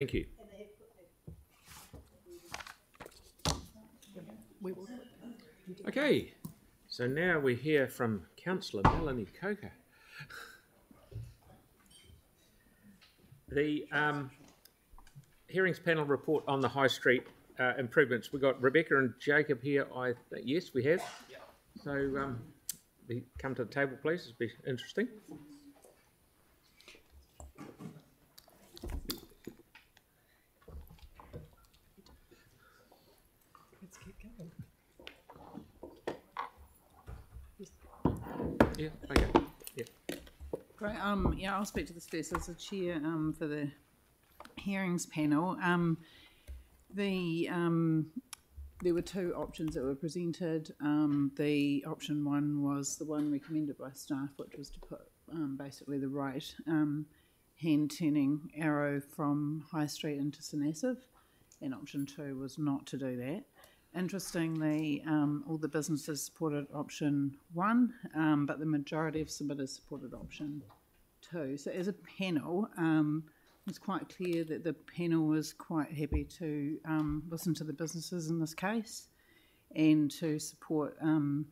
Thank you. Okay, so now we hear from councillor Melanie Coker. The um, hearings panel report on the High Street uh, improvements. We've got Rebecca and Jacob here. I think, yes, we have. So um, come to the table, please. It'll be interesting. Yeah, okay. Yeah. Great. Um, yeah, I'll speak to this first as the chair um, for the hearings panel. Um, the um, there were two options that were presented. Um, the option one was the one recommended by staff, which was to put um, basically the right um, hand turning arrow from High Street into St Asaph, and option two was not to do that. Interestingly, um, all the businesses supported option one, um, but the majority of submitters supported option two. So as a panel, um, it's quite clear that the panel was quite happy to um, listen to the businesses in this case and to support um,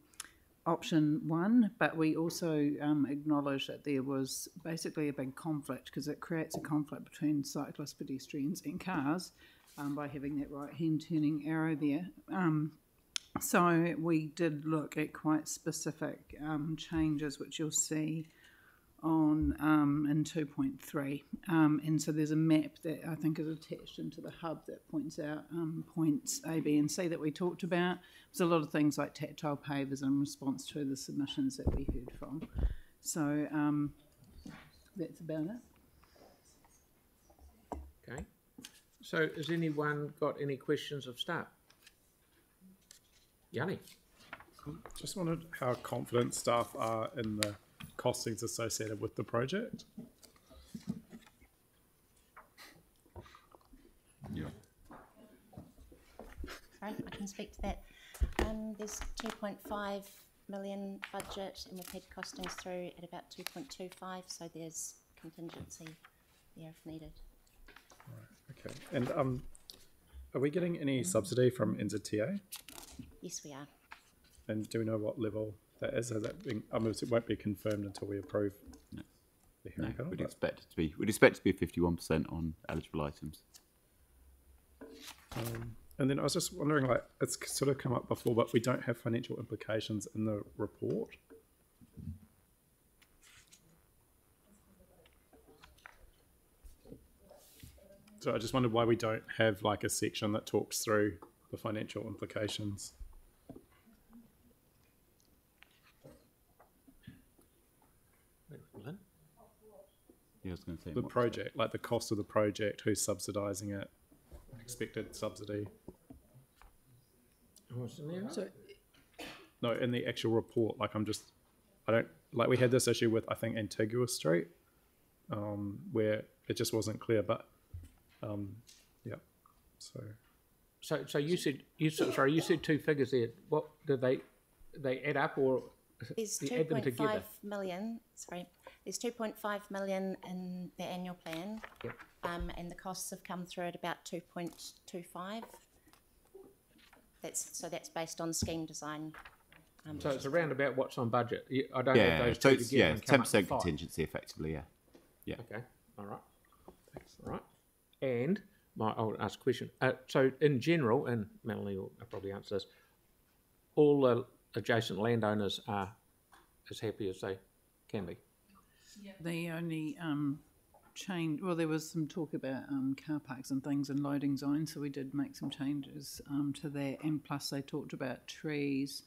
option one, but we also um, acknowledge that there was basically a big conflict because it creates a conflict between cyclists, pedestrians, and cars um, by having that right hand turning arrow there. Um, so we did look at quite specific um, changes, which you'll see on um, in 2.3. Um, and so there's a map that I think is attached into the hub that points out points A, B, and C that we talked about. There's a lot of things like tactile pavers in response to the submissions that we heard from. So that's about it. Okay. So has anyone got any questions of staff? Yani? Just wondered how confident staff are in the costings associated with the project. Yeah. Sorry, I can speak to that. Um, there's two point five million budget and we've had costings through at about two point two five, so there's contingency there if needed. Okay, and um, are we getting any subsidy from NZTA? Yes, we are. And do we know what level that is? Has that been, I mean, it won't be confirmed until we approve the No, hearing we'd but- expect it to be. We'd expect it to be fifty-one percent on eligible items. Um, And then I was just wondering, like, it's sort of come up before, but we don't have financial implications in the report. So I just wondered why we don't have like a section that talks through the financial implications. Yeah, I was going to say The project, like the cost of the project, who's subsidising it, expected subsidy. What's in there? So No, in the actual report, like I'm just, I don't, like we had this issue with, I think, Antigua Street, um, where it just wasn't clear, but, um, yeah, so. So, so you said, you said, sorry, you said two figures there. What, did they, they add up or There's you two add them point together? five million, sorry, there's two point five million in the annual plan. Yep. Um, and the costs have come through at about two point two five. That's, so that's based on scheme design. Um, So it's around about what's on budget. You- I don't have those so two together yeah, ten percent contingency, effectively. Yeah, yeah. Okay, all right. All right. And my, I'll ask a question. Uh, so in general, and Melanie will probably answer this, all the adjacent landowners are as happy as they can be. the only um, change, well, there was some talk about um, car parks and things and loading zones, so we did make some changes um, to that. And plus, they talked about trees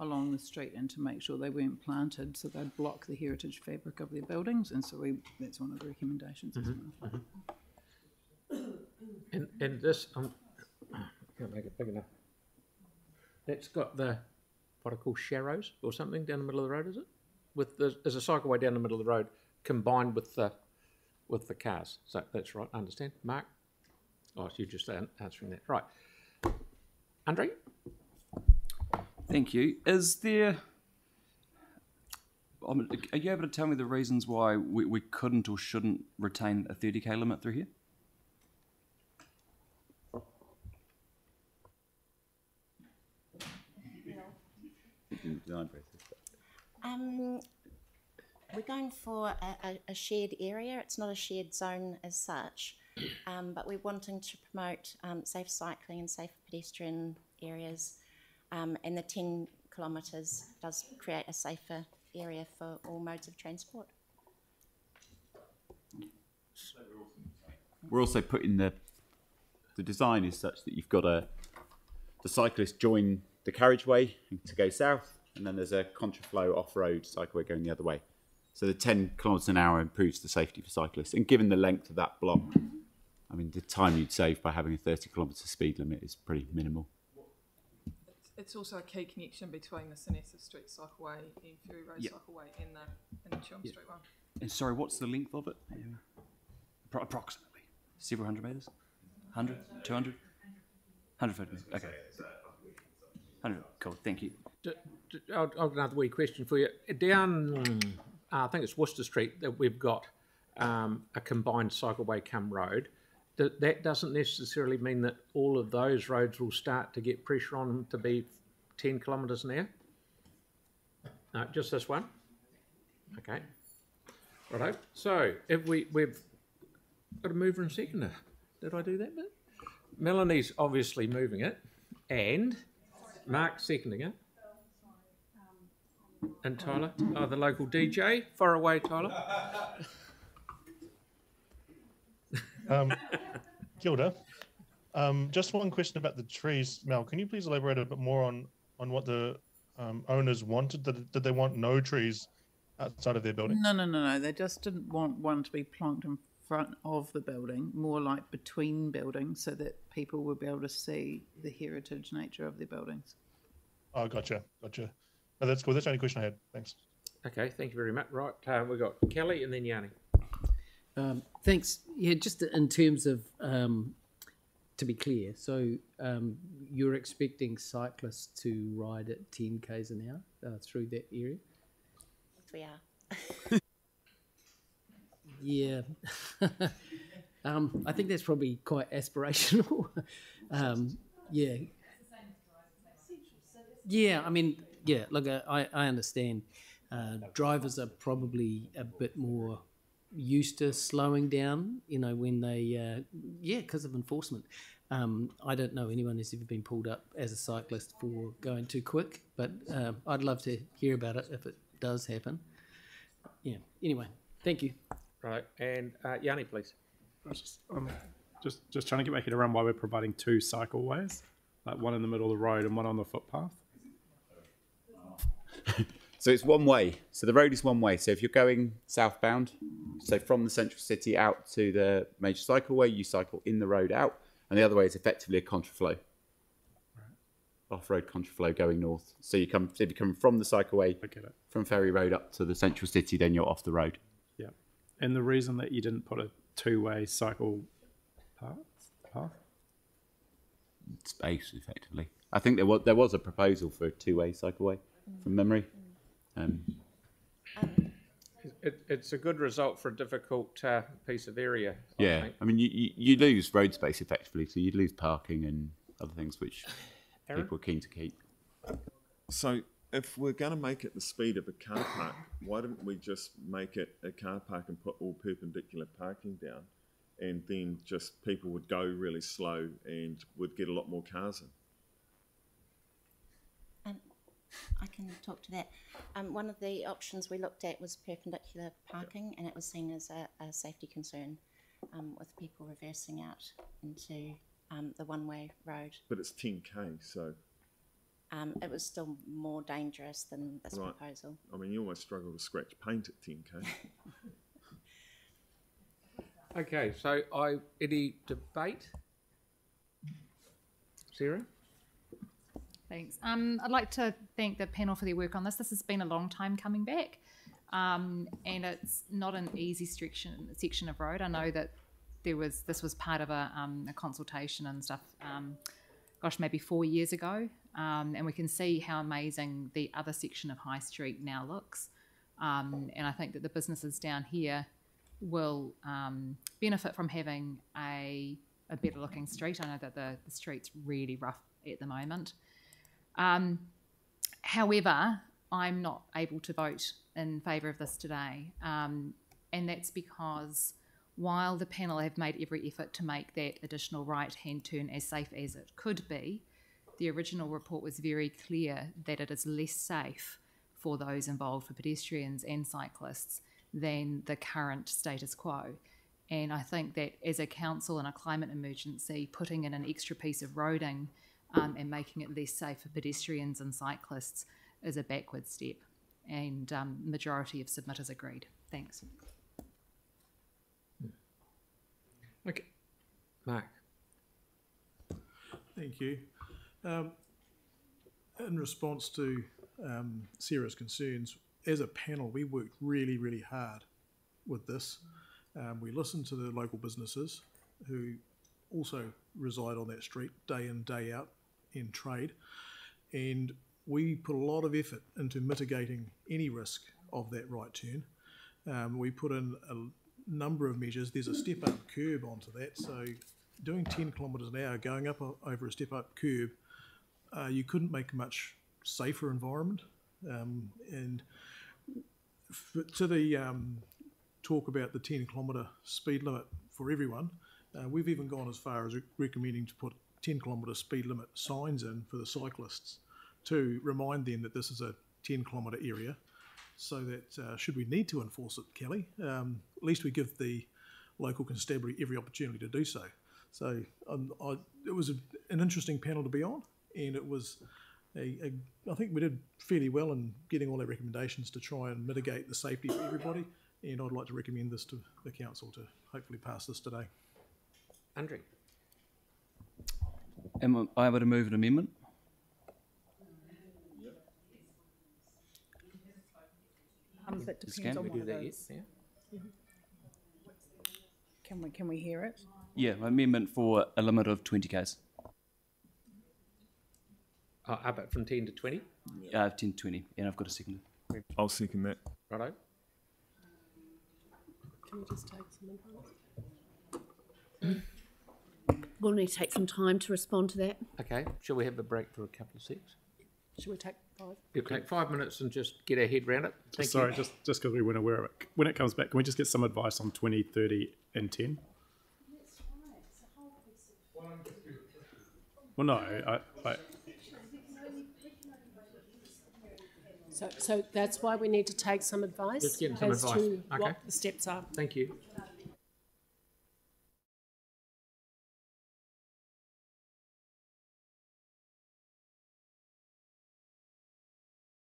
along the street and to make sure they weren't planted, so they'd block the heritage fabric of their buildings. And so we, that's one of the recommendations as well. And, and this, um, I can't make it big enough. That's got the, what I call sharrows or something down the middle of the road, is it? With the, there's a cycleway down the middle of the road combined with the, with the cars. So that's right, I understand? Mark? Oh, you're just answering that. Right. Andre? Thank you. Is there? Um, are you able to tell me the reasons why we, we couldn't or shouldn't retain a 30k limit through here? Design process. Um, we're going for a, a, a shared area. It's not a shared zone as such, um, but we're wanting to promote um, safe cycling and safe pedestrian areas. Um, and the 10 kilometres does create a safer area for all modes of transport. We're also putting the the design is such that you've got a the cyclist join the carriageway to go south, and then there's a contraflow off-road cycleway going the other way. So the 10 kilometres an hour improves the safety for cyclists, and given the length of that block, I mean the time you'd save by having a 30 kilometre speed limit is pretty minimal. It's also a key connection between the St Asaph Street cycleway and Ferry Road Yep. cycleway and the, and the Chelm Street one. And sorry, what's the length of it? Appro- approximately several hundred meters, 100, 200, 150 meters. Okay. 100. Cool. Thank you. D- d- I've got another wee question for you. Down, mm, I think it's Worcester Street that we've got um, a combined cycleway come road. That, that doesn't necessarily mean that all of those roads will start to get pressure on them to be 10 kilometres an hour. No, just this one. Okay. Righto. So if we we've got a mover and seconder. Did I do that bit? Melanie's obviously moving it, and Mark seconding it. And Tyla, oh, the local DJ, far away, Tyla. Um, Kilda, um, just one question about the trees. Mel, can you please elaborate a bit more on, on what the um, owners wanted? Did, did they want no trees outside of their building? No, no, no, no. They just didn't want one to be plonked in front of the building, more like between buildings, so that people will be able to see the heritage nature of their buildings. Oh, gotcha, gotcha. No, that's cool. That's the only question I had. Thanks. Okay, thank you very much. Right, uh, we've got Kelly and then Yani. Um, thanks. Yeah, just in terms of, um, to be clear, so um, you're expecting cyclists to ride at 10 k's an hour uh, through that area? We are. Yeah. um, I think that's probably quite aspirational. um, yeah. Yeah, I mean, yeah, look, uh, I, I understand. Uh, drivers are probably a bit more used to slowing down, you know, when they, uh, yeah, because of enforcement. Um, I don't know anyone who's ever been pulled up as a cyclist for going too quick, but uh, I'd love to hear about it if it does happen. Yeah, anyway, thank you. Right, and uh, Yani, please. I was just, um, just just trying to get my head around why we're providing two cycleways, like one in the middle of the road and one on the footpath. So it's one way. So the road is one way. So if you're going southbound, so from the central city out to the major cycleway, you cycle in the road out, and the other way is effectively a contraflow. Off-road contraflow going north. So you come, if you come from the cycleway I get it. from Ferry Road up to the central city, then you're off the road. Yeah. And the reason that you didn't put a two-way cycle path, path? Space, effectively. I think there was there was a proposal for a two-way cycleway, from memory. Um, It, it's a good result for a difficult uh, piece of area. I yeah, think. I mean, you, you, you lose road space effectively, so you'd lose parking and other things which Aaron? people are keen to keep. So if we're going to make it the speed of a car park, why don't we just make it a car park and put all perpendicular parking down, and then just people would go really slow and would get a lot more cars in. Um, I can talk to that. Um, one of the options we looked at was perpendicular parking, and it was seen as a, a safety concern um, with people reversing out into um, the one-way road. But it's 10k, so Um, it was still more dangerous than this Right. proposal. I mean, you almost struggle to scratch paint at 10k. Okay, so I any debate? Sarah? Thanks. Um, I'd like to thank the panel for their work on this. This has been a long time coming back, um, and it's not an easy section section of road. I know that there was this was part of a, um, a consultation and stuff. Gosh, maybe four years ago, um, and we can see how amazing the other section of High Street now looks. Um, and I think that the businesses down here will um, benefit from having a, a better looking street. I know that the, the street's really rough at the moment. Um, however, I'm not able to vote in favour of this today, um, and that's because while the panel have made every effort to make that additional right-hand turn as safe as it could be, the original report was very clear that it is less safe for those involved, for pedestrians and cyclists, than the current status quo. And I think that as a council in a climate emergency, putting in an extra piece of roading um, and making it less safe for pedestrians and cyclists is a backward step. And um, majority of submitters agreed. Thanks. Okay. Mark. Thank you. Um, in response to um, Sarah's concerns, as a panel, we worked really, really hard with this. Um, we listened to the local businesses who also reside on that street day in, day out in trade. And we put a lot of effort into mitigating any risk of that right turn. Um, we put in a number of measures. There's a step up curb onto that. So doing 10 kilometres an hour, going up o- over a step up curb, uh, you couldn't make a much safer environment. Um, and to the um, talk about the 10 kilometre speed limit for everyone, uh, we've even gone as far as re- recommending to put 10 kilometre speed limit signs in for the cyclists to remind them that this is a 10 kilometre area so that uh, should we need to enforce it, Kelly, um, at least we give the local constabulary every opportunity to do so. So um, I, it was a, an interesting panel to be on, and it was a, a, I think we did fairly well in getting all our recommendations to try and mitigate the safety for everybody. And I'd like to recommend this to the council to hopefully pass this today. Andrew. Am I able to move an amendment? Um, that This depends can on we what Do it that yet? is. Yeah. Can we, can we hear it? Yeah, amendment for a limit of 20 k's. Oh, up it from 10 to 20. Uh, 10 20, and I've got a second. I'll second that. Righto. Can we just take some advice? We'll need to take some time to respond to that. Okay. Shall we have a break for a couple of seconds? Should we take five? You'll take five minutes and just get our head round it. Thank Sorry, you. just just because we weren't aware of it. When it comes back, can we just get some advice on 20, 30, and 10? Well, no, I, I, So, so that's why we need to take some advice Just getting some as advice. to Okay. what the steps are. Thank you.